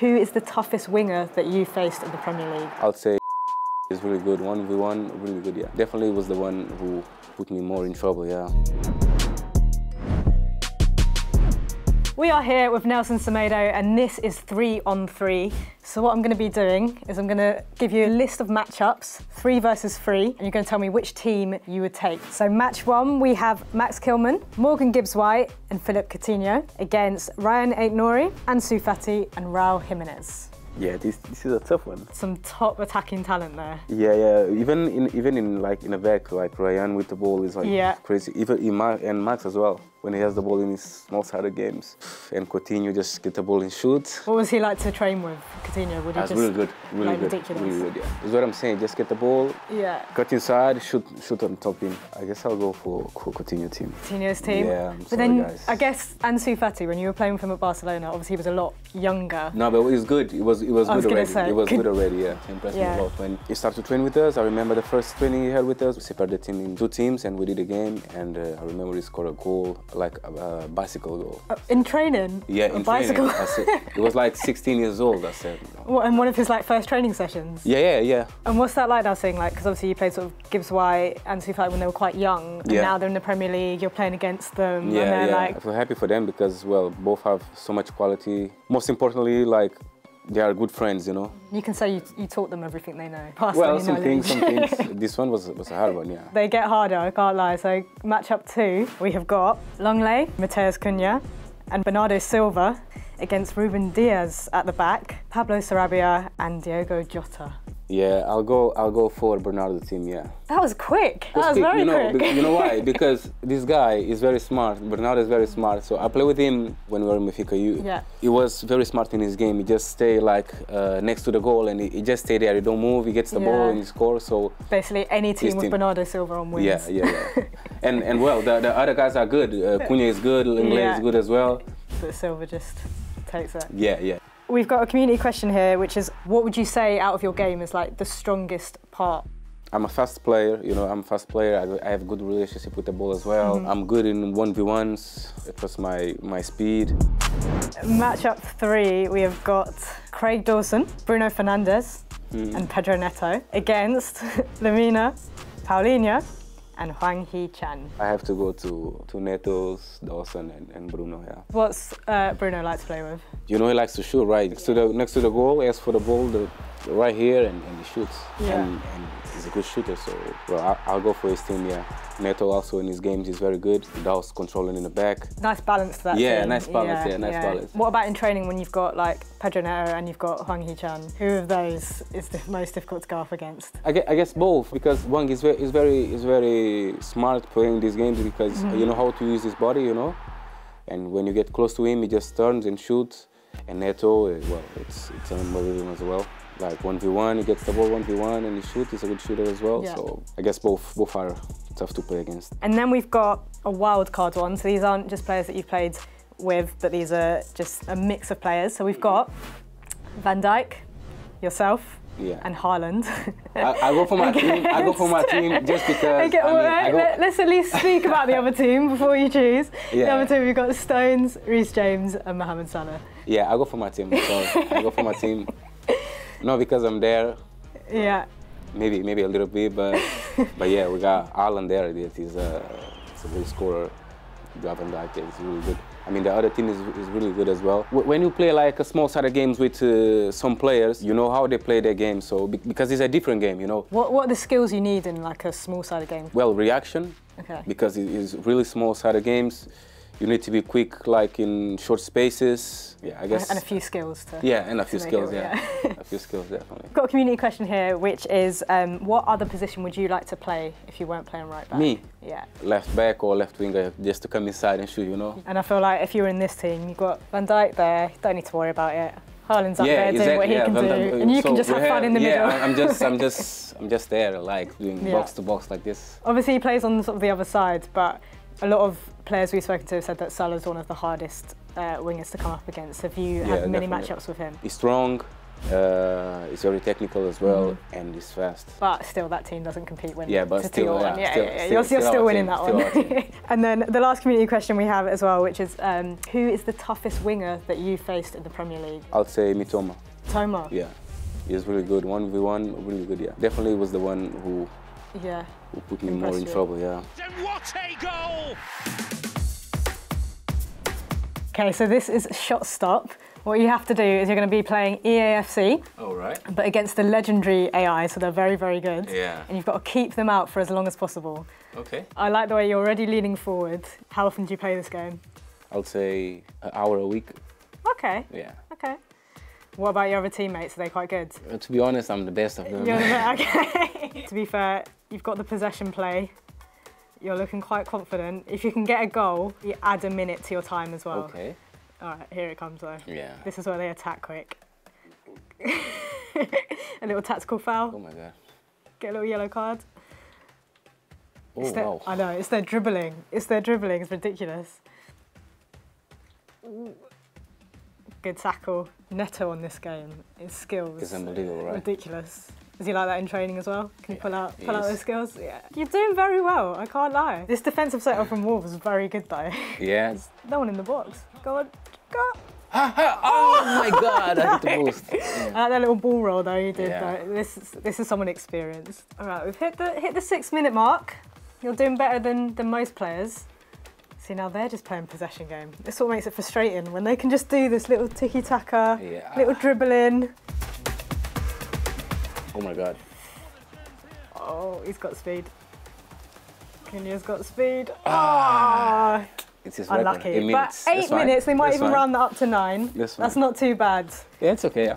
Who is the toughest winger that you faced in the Premier League? I'd say is really good. 1v1, really good, yeah. Definitely was the one who put me more in trouble, yeah. We are here with Nelson Semedo and this is three on three. So what I'm going to be doing is I'm going to give you a list of matchups, three versus three, and you're going to tell me which team you would take. So match one, we have Max Kilman, Morgan Gibbs-White and Philippe Coutinho against Ryan Aït-Nouri, Ansu Fati and Raul Jimenez. Yeah, this, this is a tough one. Some top attacking talent there. Yeah, yeah. Even in even in like in a back, like Ryan with the ball is like Yeah. crazy. Even in Ma- and Max as well when he has the ball in his small-sided games. And Coutinho just get the ball and shoot. What was he like to train with, Coutinho? Would he That's just really good, really like, good, ridiculous? really good. Yeah, that's what I'm saying. Just get the ball, Yeah. cut inside, shoot, shoot on top in. I guess I'll go for, for Coutinho team. Coutinho's team. Yeah, I'm but sorry, then guys. I guess Ansu Fati, when you were playing with him at Barcelona, obviously he was a lot younger. No, but it was good. It was it was was good already. say, it was good already. Yeah, impressed Yeah. me a lot when he started to train with us. I remember the first training he had with us. We separated the team in two teams, and we did a game. And uh, I remember he scored a goal, like a, a bicycle goal. Uh, In training? Yeah, A in bicycle. training. I said, it was like 16 years old. I said. What, in one of his like first training sessions. Yeah, yeah, yeah. And what's that like now seeing like, because obviously you played sort of Gibbs White and Ansu Fati when they were quite young, and Yeah. now they're in the Premier League, you're playing against them, and Yeah, they're yeah. like, I feel happy for them because, well, both have so much quality. Most importantly, like, they are good friends, you know. you can say you, you taught them everything they know. Well, some things, some things. This one was was a hard one, yeah. They get harder, I can't lie. So match up two, we have got Lenglet, Matheus Cunha, and Bernardo Silva against Ruben Dias at the back, Pablo Sarabia and Diogo Jota. Yeah, I'll go. I'll go for Bernardo team. Yeah. That was quick. That was quick, very you know, quick. you know why? Because this guy is very smart. Bernardo is very smart. So I play with him when we were in Benfica. You, Yeah. He was very smart in his game. He just stay like uh, next to the goal and he, he just stay there. He don't move. He gets the ball and he scores. So Basically, any team with team. Bernardo Silva on wins. yeah, yeah, yeah. and and well, the, the other guys are good. Uh, Cunha is good. Lenglet Yeah. is good as well. But Silva just takes it. Yeah, yeah. We've got a community question here, which is what would you say out of your game is like the strongest part? I'm a fast player, you know, I'm a fast player. I, I have good relationship with the ball as well. Mm-hmm. I'm good in 1v1s. It was my, my speed. Matchup three, we have got Craig Dawson, Bruno Fernandes, Hmm. and Pedro Neto against Lemina, Paulinho, and Hwang Hee Chan. I have to go to, to Netos, Dawson, and, and Bruno, yeah. What's uh, Bruno like to play with? You know he likes to shoot, right? Next to the, next to the goal, asks for the ball the, right here, and, and he shoots. Yeah. And, and he's a good shooter, so well, I, I'll go for his team, yeah. Neto also in his games, he's very good. Daws controlling in the back. Nice balance to that. Yeah, team. nice balance, yeah, nice balance. What about in training when you've got like Pedro Neto and you've got Hwang Hee Chan? Who of those is the most difficult to go up against? I guess, I guess both because Hwang is very, is very is very smart playing these games because Mm-hmm. you know how to use his body, you know. And when you get close to him, he just turns and shoots. And Neto, well, it's it's unbelievable as well. Like one v one, he gets the ball one v one and he shoots. He's a good shooter as well. Yeah. So I guess both both are tough to play against. And then we've got a wild card one. So these aren't just players that you've played with, but these are just a mix of players. So we've got Van Dijk, yourself, Yeah. and Haaland. I, I go for my team. I go for my team just because. Okay, I mean, well, I go- let, us at least speak about the other team before you choose. The Yeah. other team we've got Stones, Reece James, and Mohamed Salah. yeah, I go for my team. So I go for my team. Not because I'm there, Yeah. Maybe, maybe a little bit, but but yeah, we got Haaland there. That is a, he's a good scorer. Van Dijk is really good. I mean, the other team is, is really good as well. When you play like a small-sided games with uh, some players, you know how they play their game. So because it's a different game, you know. What, what are the skills you need in like a small-sided game? Well, reaction Okay. because it is really small-sided games. You need to be quick, like in short spaces. Yeah, I guess. And a few skills to. Yeah, and a few skills. it- Yeah, a few skills definitely. Got a community question here, which is um, what other position would you like to play if you weren't playing right back? Me? Yeah. Left back or left winger, just to come inside and shoot. You know. And I feel like if you were in this team, you've got Van Dijk there, don't need to worry about it. Haaland's up yeah, there doing exactly. what he yeah, can Van do, Dijk, and you so can just have fun in the yeah, middle. I'm just, I'm just, I'm just there, like doing Yeah. box to box like this. Obviously, he plays on sort of the other side, but a lot of players we've spoken to have said that Salah's one of the hardest uh, wingers to come up against. Have you Yeah, had many definitely. matchups with him? He's strong, Uh, he's very technical as well, and he's fast. But still, that team doesn't compete when Yeah, but still, yeah, yeah, still- yeah, You're, still still winning team, that one. and then the last community question we have as well, which is um, who is the toughest winger that you faced in the Premier League? I'll say Mitoma. Toma. Yeah, he's really good. One v one, really good. Yeah, definitely was the one who Yeah. who put me more in trouble. Yeah. And what a goal! Okay, so this is shot stop. What you have to do is you're going to be playing EAFC, All right. but against the legendary AI, so they're very, very good. Yeah. And you've got to keep them out for as long as possible. Okay. I like the way you're already leaning forward. How often do you play this game? I'll say an hour a week. Okay, Yeah. okay. What about your other teammates? Are they quite good? Uh, to be honest, I'm the best of them. You're the- okay. to be fair, you've got the possession play. You're looking quite confident. If you can get a goal, you add a minute to your time as well. okay. All right, here it comes though. Yeah. This is where they attack quick. a little tactical foul. Oh my god. Get a little yellow card. Oh their, wow. I know, it's their dribbling. It's their dribbling. It's ridiculous. Good tackle. Neto on this game. His skills. It's unbelievable, right? Ridiculous. Is he like that in training as well? Can you Yeah, pull out pull out is. those skills? Yeah. You're doing very well. I can't lie. This defensive setup from Wolves is very good though. Yeah. no one in the box. Go on. Go. oh my god, I hit the boost. I like that little ball roll though you did. Yeah. Though. This is this is someone experienced. All right, we've hit the hit the six minute mark. You're doing better than than most players. See now they're just playing possession game. This is what makes it frustrating when they can just do this little tiki taka, Yeah. little dribbling. Oh my god. Oh, he's got speed. Kenya's got speed. Ah, It's his unlucky. In minutes. But eight minutes, they might That's even fine. round that up to nine. That's That's not too bad. Yeah, it's okay. Yeah.